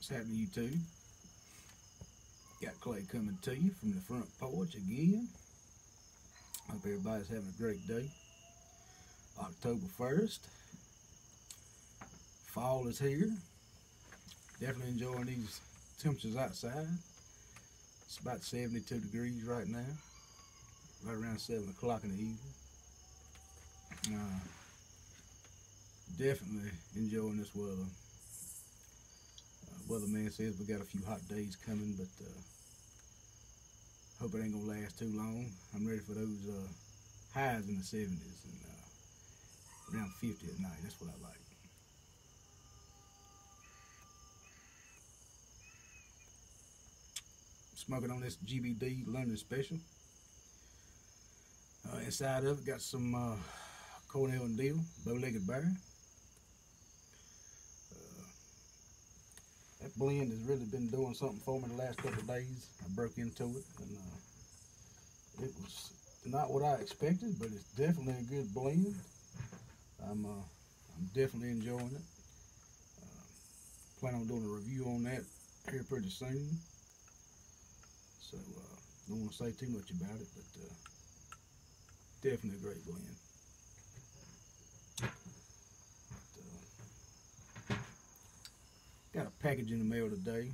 What's happening, YouTube? Got Clay coming to you from the front porch again. Hope everybody's having a great day. October 1st. Fall is here. Definitely enjoying these temperatures outside. It's about 72 degrees right now. Right around 7 o'clock in the evening. Uh, definitely enjoying this weather. Weatherman says we got a few hot days coming, but uh, hope it ain't gonna last too long. I'm ready for those uh, highs in the 70s and uh, around 50 at night. That's what I like. Smoking on this GBD London Special. Uh, inside of it got some uh, Cornell and Diehl, bow-legged bear. That blend has really been doing something for me the last couple days. I broke into it and uh, it was not what I expected, but it's definitely a good blend. I'm uh, I'm definitely enjoying it. Uh, plan on doing a review on that here pretty soon. So uh, don't want to say too much about it, but uh, definitely a great blend. But, uh, got a package in the mail today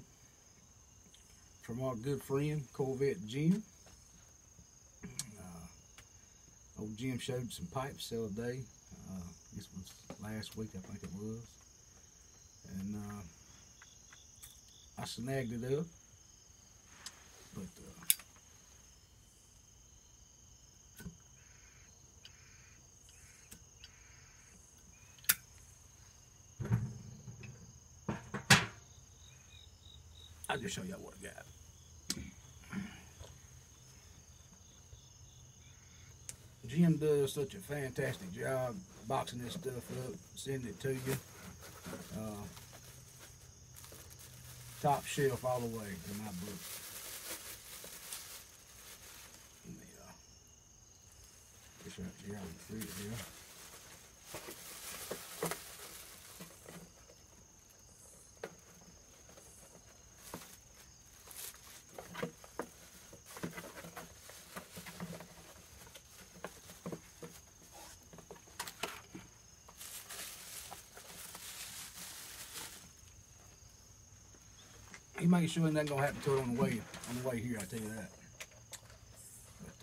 from our good friend Corvette Jim. Uh, old Jim showed some pipes the other day. Uh, this was last week, I think it was. And uh, I snagged it up. But uh, I'll just show y'all what I got. Jim does such a fantastic job boxing this stuff up, sending it to you. Uh, top shelf all the way in my book. Let me, uh, just right here, can see here. He makes sure nothing gonna happen to it on the way on the way here. I tell you that. But,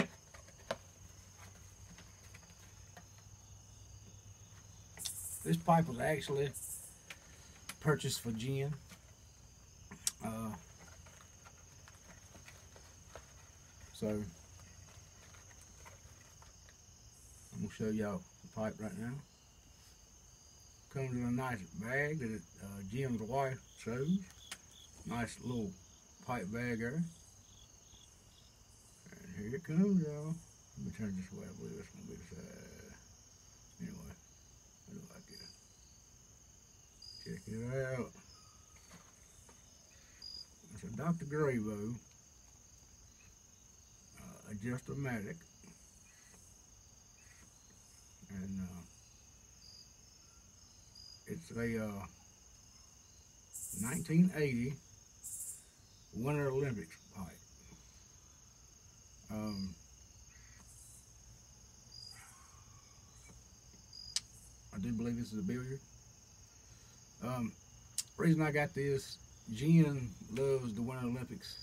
uh, this pipe was actually purchased for Jen. Uh, so I'm gonna show y'all the pipe right now. Comes in a nice bag that uh, Jim's wife chose. Nice little pipe bag there. And here it comes, y'all. Let me turn this way. I believe it's gonna be the side. Anyway, how do I get it? Check it out. It's a Dr. Grabow uh, Adjustomatic. And uh, it's a uh, 1980 Winter Olympics pipe. Um, I do believe this is a billiard. Um, reason I got this, Jen loves the Winter Olympics.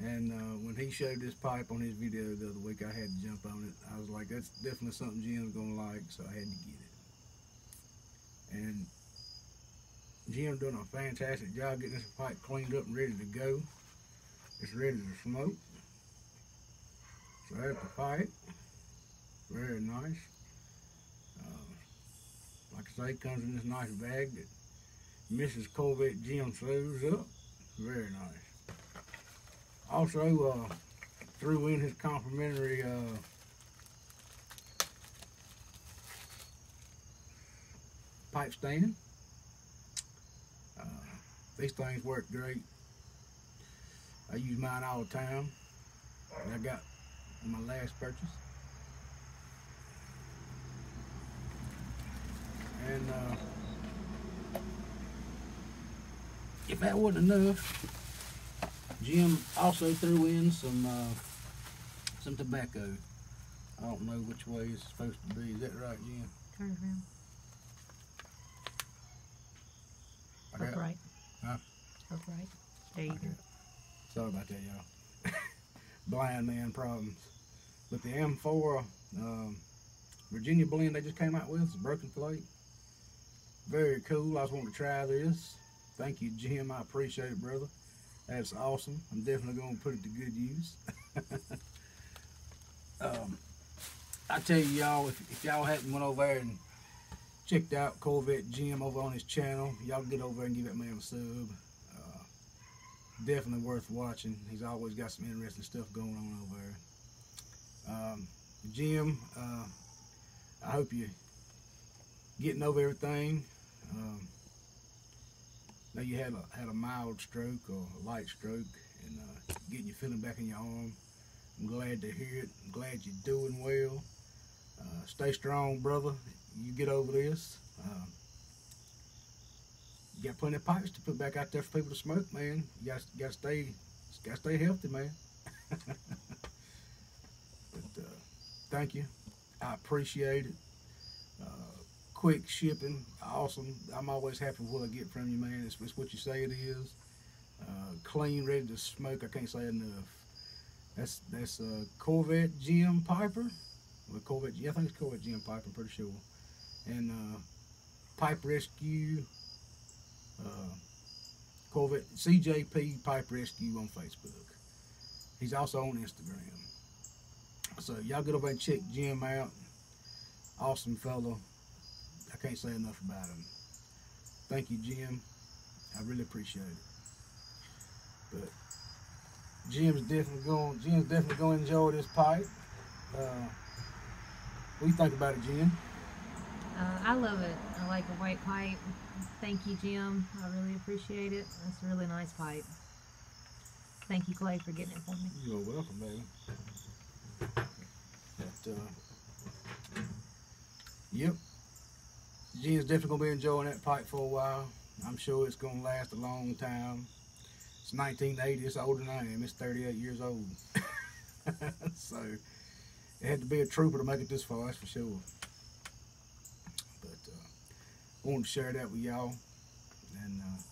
And uh, when he showed this pipe on his video the other week, I had to jump on it. I was like, that's definitely something Jen's gonna like, so I had to get it. And Jim doing a fantastic job getting this pipe cleaned up and ready to go. It's ready to smoke. So that's the pipe. Very nice. Uh, like I say, comes in this nice bag that Mrs. Corvette Jim sews up. Very nice. Also, uh, threw in his complimentary uh, pipe stand. Uh, these things work great. I use mine all the time. I got my last purchase. And uh, if that wasn't enough, Jim also threw in some uh, some tobacco. I don't know which way it's supposed to be. Is that right, Jim? Turn around. I got- Upright. Huh? Upright. There you go. Sorry about that, y'all. Blind man problems. But the M4 um, Virginia blend they just came out with, it's a broken plate. Very cool. I was wanting to try this. Thank you, Jim. I appreciate it, brother. That's awesome. I'm definitely going to put it to good use. um, I tell you, y'all, if, if y'all hadn't went over there and checked out Corvette Jim over on his channel, y'all get over there and give that man a sub. Uh, definitely worth watching. He's always got some interesting stuff going on over there. Um, Jim, uh, I hope you're getting over everything. Um, know you had a had a mild stroke or a light stroke, and uh, getting your feeling back in your arm. I'm glad to hear it. I'm glad you're doing well. Uh, stay strong, brother. You get over this. Um, you got plenty of pipes to put back out there for people to smoke, man. You got to stay got stay healthy, man. but uh, thank you. I appreciate it. Quick shipping, awesome. I'm always happy with what I get from you, man. It's, it's what you say it is. Uh, clean, ready to smoke. I can't say enough. That's that's uh, Corvette Jim Piper. Well, Corvette, yeah, I think it's Corvette Jim Piper. I'm pretty sure. And uh, Pipe Rescue. Uh, Corvette CJP Pipe Rescue on Facebook. He's also on Instagram. So y'all get over and check Jim out. Awesome fellow. I can't say enough about him. Thank you, Jim. I really appreciate it. But Jen's definitely going. Jen's definitely going to enjoy this pipe. Uh, what do you think about it, Jim? Uh, I love it. I like a white pipe. Thank you, Jim. I really appreciate it. That's a really nice pipe. Thank you, Clay, for getting it for me. You're welcome, baby. But, uh, yep. Jen's definitely gonna be enjoying that pipe for a while. I'm sure it's gonna last a long time. It's 1980. It's older than I am. It's 38 years old. so it had to be a trooper to make it this far. That's for sure. But uh, I wanted to share that with y'all, and uh,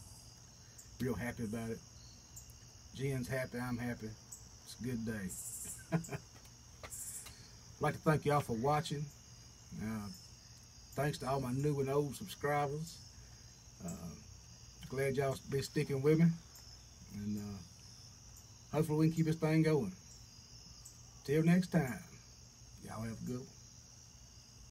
real happy about it. Jen's happy. I'm happy. It's a good day. I'd like to thank y'all for watching. Uh, thanks to all my new and old subscribers. Uh, glad y'all been sticking with me. And uh, hopefully we can keep this thing going. Till next time, y'all have a good one.